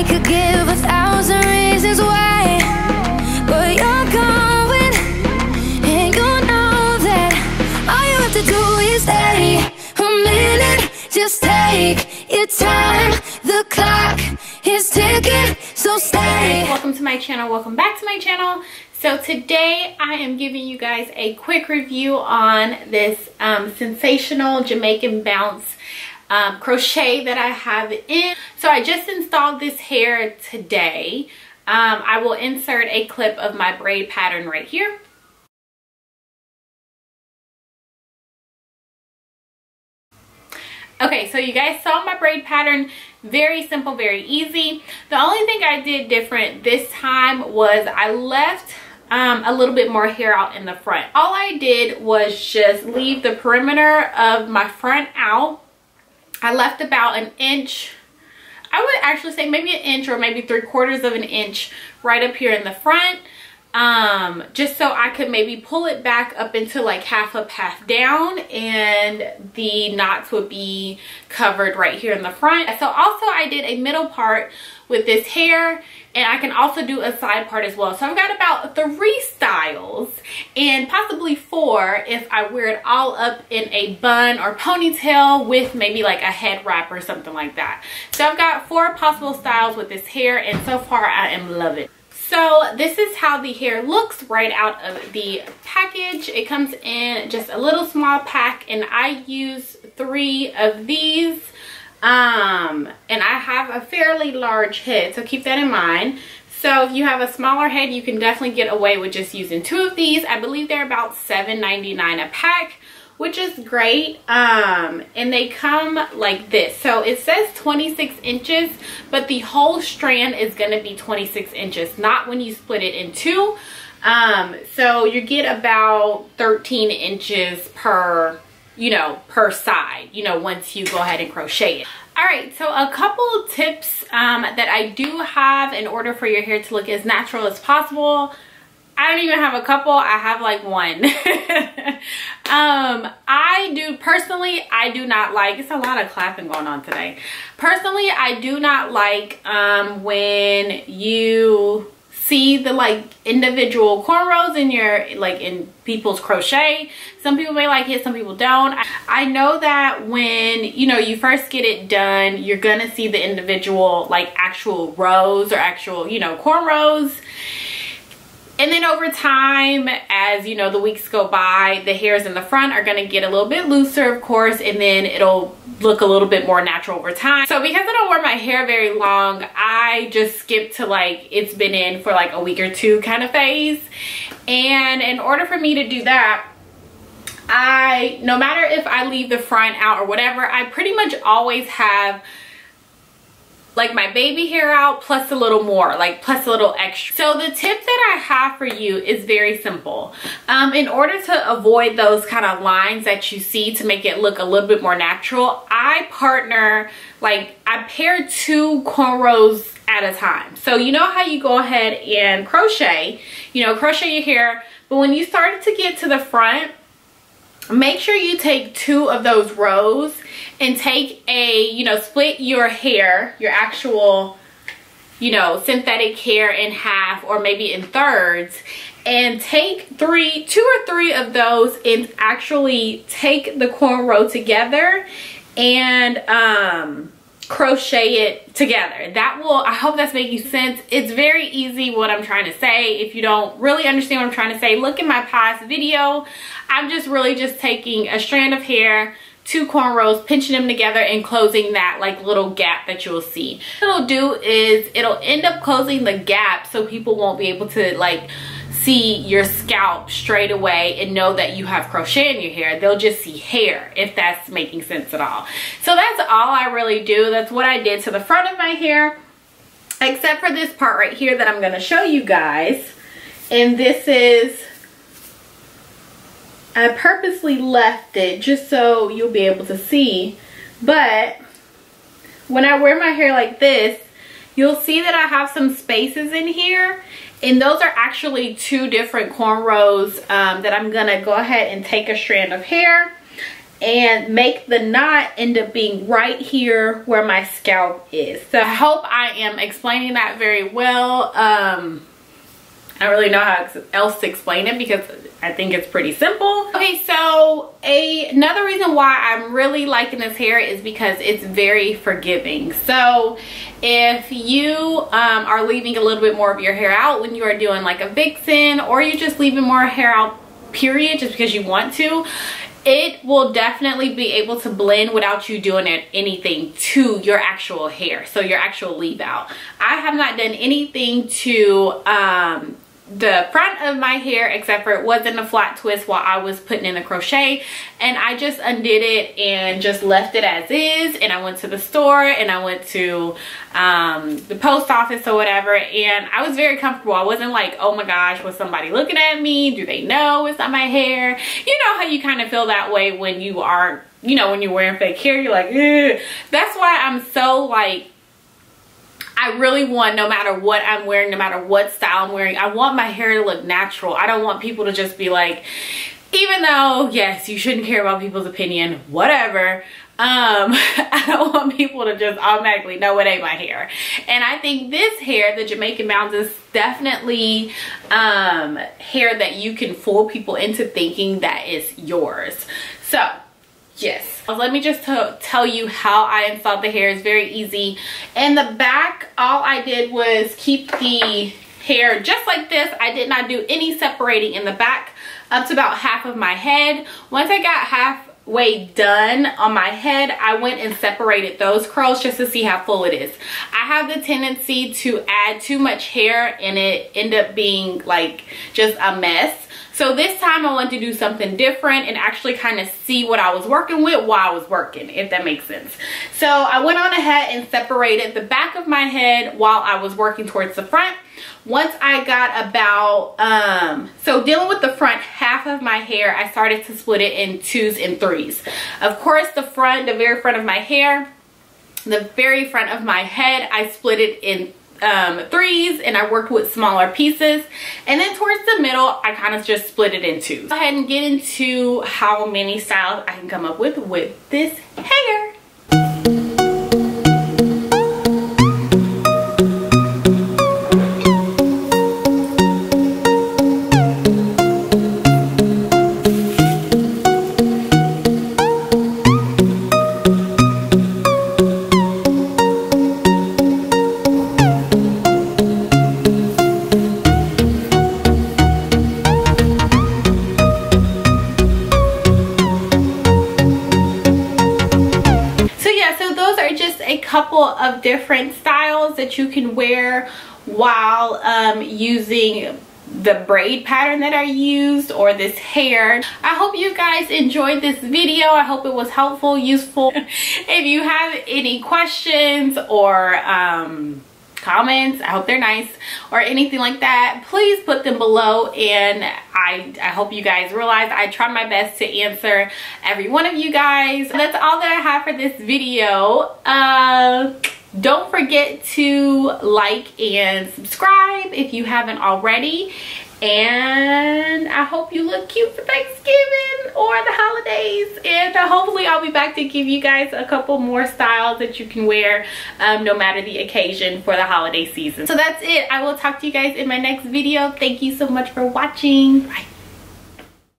I could give a thousand reasons why, but you're and you that have to do is a minute. Just take time. The clock is ticking, so welcome to my channel welcome back to my channel so today i am giving you guys a quick review on this um, Sensationnel jamaican bounce um, crochet that i have in so i just installed this hair today um, i will insert a clip of my braid pattern right here Okay, so you guys saw my braid pattern. Very simple, very easy. The only thing I did different this time was I left um, a little bit more hair out in the front. All I did was just leave the perimeter of my front out. I left about an inch, I would actually say maybe an inch or maybe three quarters of an inch right up here in the front um just so i could maybe pull it back up into like half up half down and the knots would be covered right here in the front. So also i did a middle part with this hair and i can also do a side part as well. So i've got about three styles and possibly four if i wear it all up in a bun or ponytail with maybe like a head wrap or something like that. So i've got four possible styles with this hair and so far i am loving it so this is how the hair looks right out of the package. It comes in just a little small pack and I use three of these. Um, and I have a fairly large head, so keep that in mind. So if you have a smaller head, you can definitely get away with just using two of these. I believe they're about $7.99 a pack which is great um and they come like this. So it says 26 inches but the whole strand is going to be 26 inches not when you split it in two. Um so you get about 13 inches per you know per side you know once you go ahead and crochet it. All right so a couple tips um that i do have in order for your hair to look as natural as possible I don't even have a couple. I have like one. um, I do personally, I do not like, it's a lot of clapping going on today. Personally, I do not like um, when you see the like individual cornrows in your like in people's crochet some people may like it some people don't I, know that when you know you first get it done you're gonna see the individual like actual rows or actual you know cornrows and then over time, as you know, the weeks go by, the hairs in the front are gonna get a little bit looser, of course, and then it'll look a little bit more natural over time. So because I don't wear my hair very long, I just skip to like, it's been in for like a week or two kind of phase. And in order for me to do that, I, no matter if I leave the front out or whatever, I pretty much always have like my baby hair out plus a little more like plus a little extra. So the tip that i have for you is very simple. Um, in order to avoid those kind of lines that you see to make it look a little bit more natural i partner like i pair two cornrows at a time. So you know how you go ahead and crochet you know crochet your hair but when you start to get to the front make sure you take two of those rows and take a, you know, split your hair, your actual, you know, synthetic hair in half or maybe in thirds and take three, two or three of those and actually take the cornrow together and um, crochet it together. That will, I hope that's making sense. It's very easy what I'm trying to say. If you don't really understand what I'm trying to say, look at my past video. I'm just really just taking a strand of hair, two cornrows, pinching them together and closing that like little gap that you'll see. What it'll do is it'll end up closing the gap so people won't be able to like see your scalp straight away and know that you have crochet in your hair. They'll just see hair if that's making sense at all. So that's all I really do. That's what I did to the front of my hair except for this part right here that I'm going to show you guys. And this is I purposely left it just so you'll be able to see. But when I wear my hair like this, you'll see that I have some spaces in here. And those are actually two different cornrows um, that I'm to go ahead and take a strand of hair and make the knot end up being right here where my scalp is. So I hope I am explaining that very well. Um, I don't really know how else to explain it because I think it's pretty simple. Okay, so a, another reason why I'm really liking this hair is because it's very forgiving. So if you um, are leaving a little bit more of your hair out when you are doing like a vixen or you're just leaving more hair out period just because you want to it will definitely be able to blend without you doing anything to your actual hair so your actual leave out i have not done anything to um the front of my hair except for it wasn't a flat twist while I was putting in the crochet and I just undid it and just left it as is and I went to the store and I went to um, the post office or whatever and I was very comfortable. I wasn't like oh my gosh was somebody looking at me? Do they know it's not my hair? You know how you kind of feel that way when you are you know when you're wearing fake hair you're like Ugh. that's why I'm so like I really want, no matter what I'm wearing, no matter what style I'm wearing, I want my hair to look natural. I don't want people to just be like, even though, yes, you shouldn't care about people's opinion, whatever. Um, I don't want people to just automatically know it ain't my hair. And I think this hair, the Jamaican Bounce, is definitely um, hair that you can fool people into thinking that is yours. So, yes uh, let me just tell you how I installed the hair. It's very easy. In the back, all I did was keep the hair just like this. I did not do any separating in the back up to about half of my head. Once I got halfway done on my head, I went and separated those curls just to see how full it is. I have the tendency to add too much hair and it end up being like just a mess. So this time I wanted to do something different and actually kind of see what I was working with while I was working, if that makes sense. So I went on ahead and separated the back of my head while I was working towards the front. Once I got about, um, so dealing with the front half of my hair, I started to split it in twos and threes. Of course, the front, the very front of my hair, the very front of my head, I split it in um, threes and I worked with smaller pieces. And then towards the middle, I kind of just split it in two. Go ahead and get into how many styles I can come up with with this hair. Different styles that you can wear while um, using the braid pattern that I used or this hair. I hope you guys enjoyed this video. I hope it was helpful, useful. if you have any questions or um, comments i hope they're nice or anything like that please put them below and i i hope you guys realize i try my best to answer every one of you guys that's all that i have for this video uh don't forget to like and subscribe if you haven't already and I hope you look cute for Thanksgiving or the holidays and uh, hopefully I'll be back to give you guys a couple more styles that you can wear um, no matter the occasion for the holiday season. So that's it. I will talk to you guys in my next video. Thank you so much for watching. Bye.